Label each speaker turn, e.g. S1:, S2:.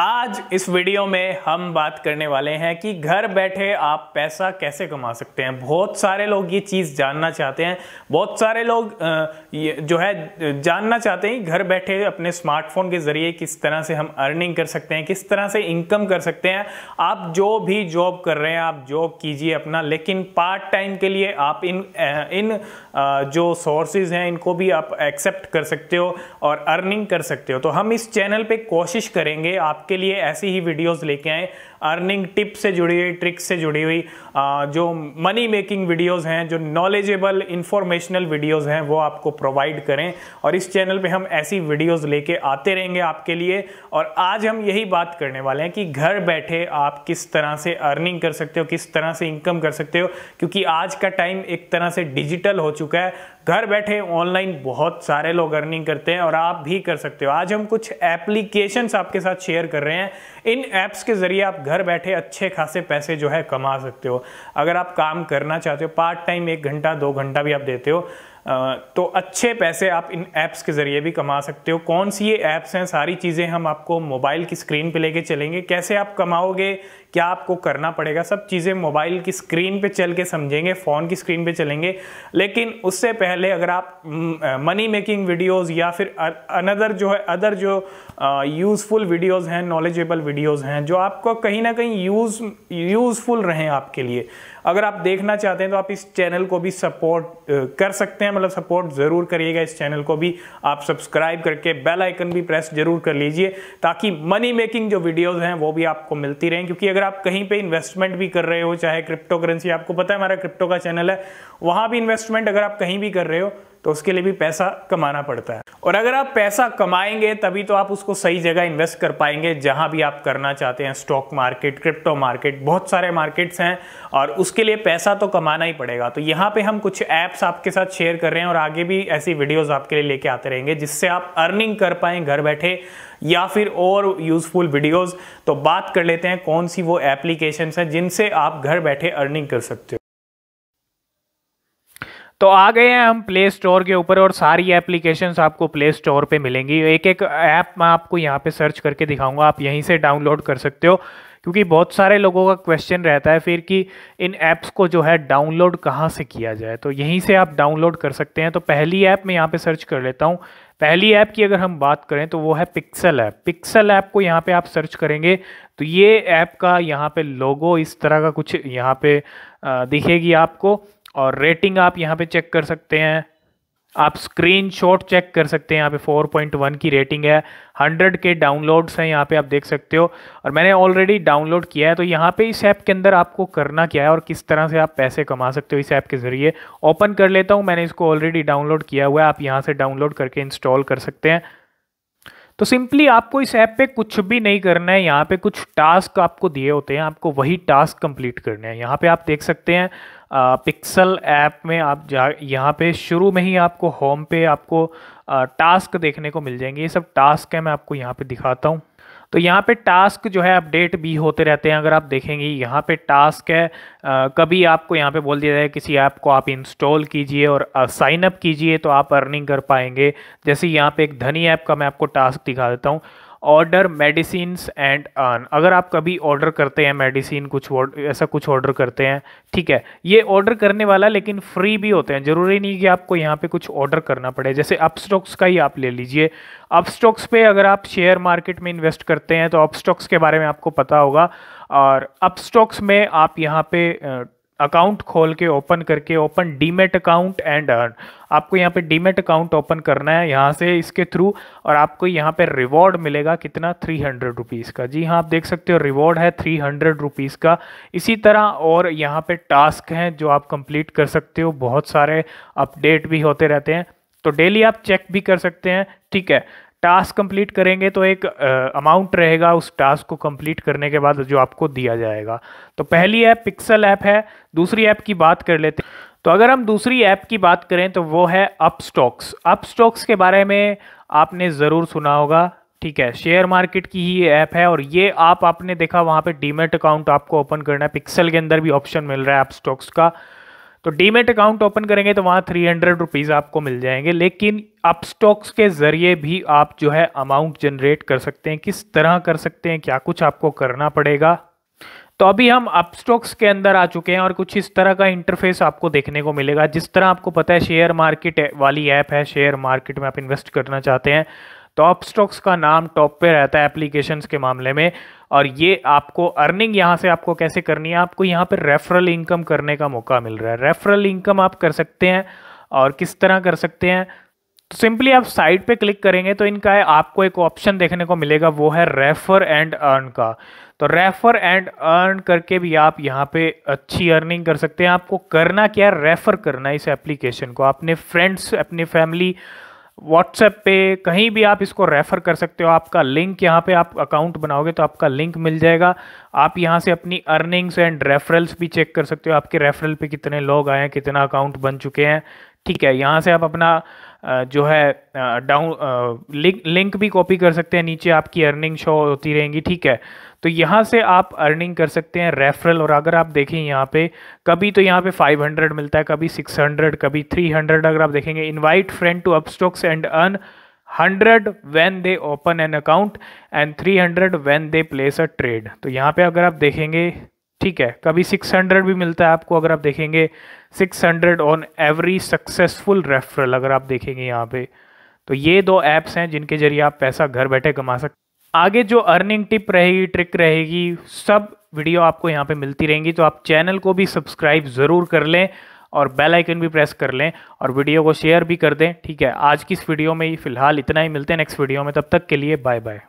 S1: आज इस वीडियो में हम बात करने वाले हैं कि घर बैठे आप पैसा कैसे कमा सकते हैं। बहुत सारे लोग ये चीज़ जानना चाहते हैं। बहुत सारे लोग जो है, जानना चाहते हैं घर बैठे अपने स्मार्टफ़ोन के ज़रिए किस तरह से हम अर्निंग कर सकते हैं, किस तरह से इनकम कर सकते हैं। आप जो भी जॉब कर रहे हैं, आप जॉब कीजिए अपना, लेकिन पार्ट टाइम के लिए आप इन इन जो सोर्सेज हैं, इनको भी आप एक्सेप्ट कर सकते हो और अर्निंग कर सकते हो। तो हम इस चैनल पर कोशिश करेंगे आपके लिए ऐसी ही वीडियोस लेके आए। अर्निंग टिप से जुड़ी हुई ट्रिक्स से जुड़ी हुई जो मनी मेकिंग वीडियोस हैं, जो नॉलेजेबल इंफॉर्मेशनल वीडियोस हैं, वो आपको प्रोवाइड करें। और इस चैनल पे हम ऐसी वीडियोस लेके आते रहेंगे आपके लिए। और आज हम यही बात करने वाले हैं कि घर बैठे आप किस तरह से अर्निंग कर सकते हो, किस तरह से इनकम कर सकते हो, क्योंकि आज का टाइम एक तरह से डिजिटल हो चुका है। घर बैठे ऑनलाइन बहुत सारे लोग अर्निंग करते हैं और आप भी कर सकते हो। आज हम कुछ एप्लीकेशंस आपके साथ शेयर कर रहे हैं। इन ऐप्स के ज़रिए आप घर बैठे अच्छे खासे पैसे जो है कमा सकते हो। अगर आप काम करना चाहते हो पार्ट टाइम एक घंटा, दो घंटा भी आप देते हो तो अच्छे पैसे आप इन ऐप्स के ज़रिए भी कमा सकते हो। कौन सी ये ऐप्स हैं? सारी चीज़ें हम आपको मोबाइल की स्क्रीन पे लेके चलेंगे। कैसे आप कमाओगे? क्या आपको करना पड़ेगा? सब चीज़ें मोबाइल की स्क्रीन पे चल के समझेंगे फ़ोन की स्क्रीन पे चलेंगे। लेकिन उससे पहले अगर आप मनी मेकिंग वीडियोस या फिर अनदर जो है अदर जो यूज़फुल वीडियोस हैं नॉलेजेबल वीडियोस हैं, जो आपको कहीं ना कहीं यूज़ यूज़फुल रहें आपके लिए। अगर आप देखना चाहते हैं तो आप इस चैनल को भी सपोर्ट कर सकते हैं। मतलब सपोर्ट ज़रूर करिएगा इस चैनल को भी। आप सब्सक्राइब करके बेल आइकन भी प्रेस ज़रूर कर लीजिए, ताकि मनी मेकिंग जो वीडियोस हैं, वो भी आपको मिलती रहें। क्योंकि अगर आप कहीं पे इन्वेस्टमेंट भी कर रहे हो, चाहे क्रिप्टो करेंसी आपको पता है हमारा क्रिप्टो का चैनल है, वहाँ भी इन्वेस्टमेंट अगर आप कहीं भी कर रहे हो तो उसके लिए भी पैसा कमाना पड़ता है। और अगर आप पैसा कमाएँगे, तभी तो आप उसको सही जगह इन्वेस्ट कर पाएँगे, जहाँ भी आप करना चाहते हैं स्टॉक मार्केट क्रिप्टो मार्केट बहुत सारे मार्केट्स हैं, और उसके लिए पैसा तो कमाना ही पड़ेगा। तो यहाँ पे हम कुछ ऐप्स आपके साथ शेयर कर रहे हैं और आगे भी ऐसी वीडियोस आपके लिए लेके आते रहेंगे, जिससे आप अर्निंग कर पाए घर बैठे, या फिर और यूजफुल वीडियोज़ तो बात कर लेते हैं कौन सी वो एप्लीकेशन हैं जिनसे आप घर बैठे अर्निंग कर सकते हो। तो आ गए हैं हम प्ले स्टोर के ऊपर और सारी एप्लीकेशंस आपको प्ले स्टोर पे मिलेंगी। एक एक ऐप मैं आपको यहाँ पे सर्च करके दिखाऊँगा। आप यहीं से डाउनलोड कर सकते हो, क्योंकि बहुत सारे लोगों का क्वेश्चन रहता है फिर कि इन ऐप्स को जो है डाउनलोड कहाँ से किया जाए? तो यहीं से आप डाउनलोड कर सकते हैं। तो पहली ऐप मैं यहाँ पे सर्च कर लेता हूँ। पहली ऐप की अगर हम बात करें तो वो है पिक्सल ऐप पिक्सल ऐप को यहाँ पे आप सर्च करेंगे तो ये ऐप का यहाँ पे लोगो इस तरह का कुछ यहाँ पे दिखेगी आपको। और रेटिंग आप यहाँ पे चेक कर सकते हैं। आप स्क्रीन शॉट चेक कर सकते हैं। यहाँ पे 4.1 की रेटिंग है। 100 के डाउनलोड्स हैं यहाँ पे आप देख सकते हो। और मैंने ऑलरेडी डाउनलोड किया है तो यहाँ पे इस ऐप के अंदर आपको करना क्या है और किस तरह से आप पैसे कमा सकते हो इस ऐप के ज़रिए। ओपन कर लेता हूँ, मैंने इसको ऑलरेडी डाउनलोड किया हुआ है। आप यहाँ से डाउनलोड करके इंस्टॉल कर सकते हैं। तो सिंपली आपको इस ऐप पे कुछ भी नहीं करना है। यहाँ पे कुछ टास्क आपको दिए होते हैं। आपको वही टास्क कंप्लीट करने हैं। यहाँ पे आप देख सकते हैं पिक्सल ऐप में आप जा यहाँ पे शुरू में ही आपको होम पे आपको आ, टास्क देखने को मिल जाएँगे। ये सब टास्क है मैं आपको यहाँ पे दिखाता हूँ। तो यहाँ पे टास्क जो है अपडेट भी होते रहते हैं अगर आप देखेंगे यहाँ पे टास्क है आ, कभी आपको यहाँ पे बोल दिया जाए किसी ऐप को आप इंस्टॉल कीजिए और साइन अप कीजिए तो आप अर्निंग कर पाएँगे। जैसे यहाँ पे एक धनी ऐप का मैं आपको टास्क दिखा देता हूँ ऑर्डर मेडिसिन एंड अर्न अगर आप कभी ऑर्डर करते हैं मेडिसिन कुछ ऐसा कुछ ऑर्डर करते हैं, ठीक है? ये ऑर्डर करने वाला लेकिन फ्री भी होते हैं। ज़रूरी नहीं कि आपको यहाँ पे कुछ ऑर्डर करना पड़े। जैसे अपस्टॉक्स का ही आप ले लीजिए। अपस्टॉक्स पे अगर आप शेयर मार्केट में इन्वेस्ट करते हैं तो अपस्टॉक्स के बारे में आपको पता होगा। और अपस्टॉक्स में आप यहाँ पे अकाउंट खोल के ओपन करके, open demat account and earn. आपको यहाँ पे डीमेट अकाउंट ओपन करना है यहाँ से इसके थ्रू और आपको यहाँ पे रिवॉर्ड मिलेगा कितना? थ्री हंड्रेड रुपीज़ का। जी हाँ आप देख सकते हो रिवॉर्ड है थ्री हंड्रेड रुपीज़ का। इसी तरह और यहाँ पे टास्क हैं जो आप कंप्लीट कर सकते हो। बहुत सारे अपडेट भी होते रहते हैं। तो डेली आप चेक भी कर सकते हैं। ठीक है टास्क कंप्लीट करेंगे तो एक अमाउंट रहेगा उस टास्क को कंप्लीट करने के बाद जो आपको दिया जाएगा। तो पहली ऐप पिक्सल ऐप है, दूसरी ऐप की बात कर लेते हैं। तो अगर हम दूसरी ऐप की बात करें तो वो है अप स्टॉक्स अप स्टॉक्स के बारे में आपने ज़रूर सुना होगा, ठीक है? शेयर मार्केट की ही ऐप है और ये आप, आपने देखा वहाँ पे डीमेट अकाउंट आपको ओपन करना है। पिक्सल के अंदर भी ऑप्शन मिल रहा है अप स्टॉक्स का। तो डीमेट अकाउंट ओपन करेंगे तो वहाँ थ्री हंड्रेड रुपीज़ आपको मिल जाएँगे। लेकिन अपस्टॉक्स के ज़रिए भी आप जो है अमाउंट जनरेट कर सकते हैं, किस तरह कर सकते हैं, क्या कुछ आपको करना पड़ेगा। तो अभी हम अपस्टॉक्स के अंदर आ चुके हैं और कुछ इस तरह का इंटरफेस आपको देखने को मिलेगा। जिस तरह आपको पता है शेयर मार्केट वाली ऐप है शेयर मार्केट में आप इन्वेस्ट करना चाहते हैं तो अपस्टॉक्स का नाम टॉप पे रहता है एप्लीकेशंस के मामले में। और ये आपको अर्निंग यहाँ से आपको कैसे करनी है, आपको यहाँ पर रेफरल इनकम करने का मौका मिल रहा है। रेफरल इनकम आप कर सकते हैं और किस तरह कर सकते हैं तो सिंपली आप साइड पे क्लिक करेंगे तो इनका है, आपको एक ऑप्शन देखने को मिलेगा, वो है रेफर एंड अर्न का। तो रेफर एंड अर्न करके भी आप यहाँ पे अच्छी अर्निंग कर सकते हैं। आपको करना क्या है? रेफर करना है इस एप्लीकेशन को। अपने फ्रेंड्स अपनी फैमिली व्हाट्सएप पे कहीं भी आप इसको रेफ़र कर सकते हो। आपका लिंक यहाँ पे आप अकाउंट बनाओगे तो आपका लिंक मिल जाएगा। आप यहाँ से अपनी अर्निंग्स एंड रेफरल्स भी चेक कर सकते हो। आपके रेफरल पे कितने लोग आए हैं, कितना अकाउंट बन चुके हैं। ठीक है, यहाँ से आप अपना जो है डाउन लिंक लिंक भी कॉपी कर सकते हैं, नीचे आपकी अर्निंग शो होती रहेंगी, ठीक है। तो यहाँ से आप अर्निंग कर सकते हैं रेफरल और अगर आप देखें यहाँ पे, कभी तो यहाँ पे 500 मिलता है, कभी 600 कभी 300 अगर आप देखेंगे invite friend to Upstox and earn 100 when they open an account and 300 when they place a trade तो यहाँ पे अगर आप देखेंगे ठीक है, कभी 600 भी मिलता है आपको, अगर आप देखेंगे 600 ऑन एवरी सक्सेसफुल रेफरल अगर आप देखेंगे यहाँ पे तो ये दो ऐप्स हैं जिनके ज़रिए आप पैसा घर बैठे कमा सकते आगे जो अर्निंग टिप रहेगी ट्रिक रहेगी, सब वीडियो आपको यहाँ पे मिलती रहेंगी तो आप चैनल को भी सब्सक्राइब ज़रूर कर लें और बेल आइकन भी प्रेस कर लें और वीडियो को शेयर भी कर दें, ठीक है? आज की इस वीडियो में ही फ़िलहाल इतना ही, मिलते हैं नेक्स्ट वीडियो में, तब तक के लिए बाय बाय